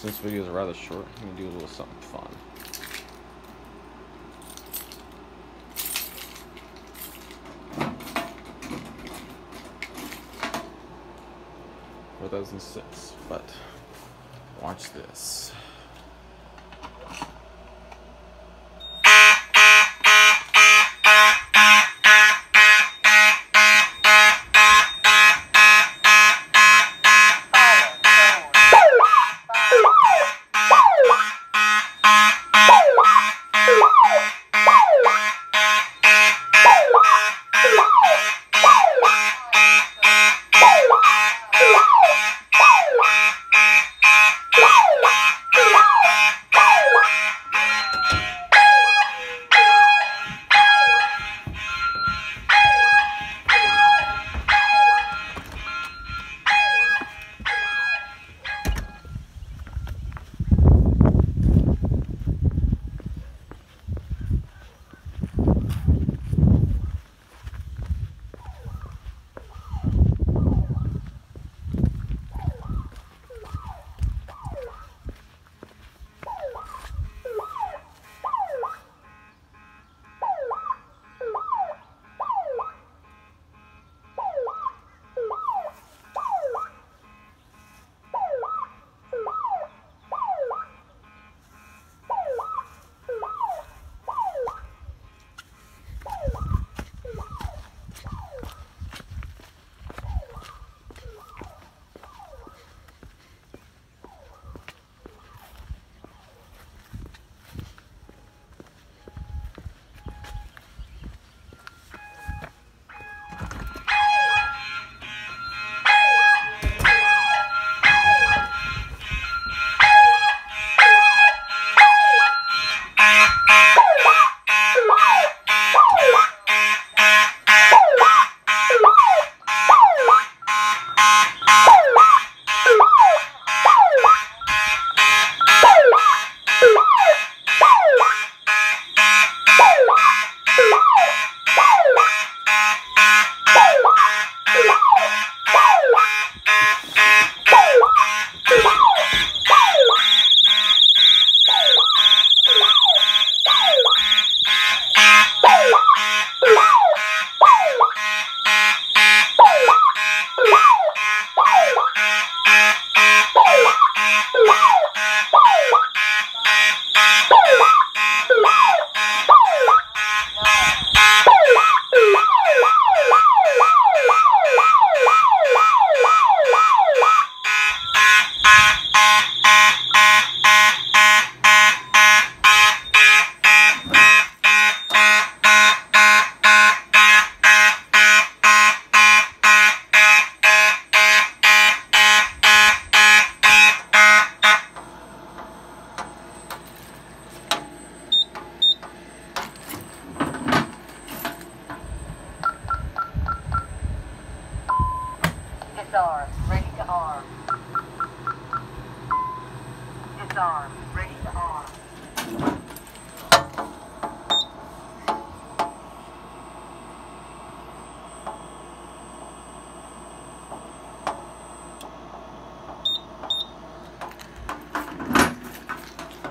Since videos are rather short, I'm gonna do a little something fun. Four thousand six, but watch this.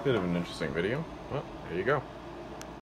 Bit of an interesting video. Well, there you go.